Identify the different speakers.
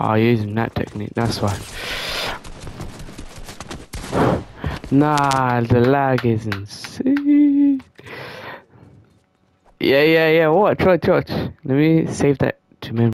Speaker 1: Oh, you're using that technique, that's why. Nah, the lag is insane. Yeah, yeah, yeah, watch, watch, watch. Let me save that to memory.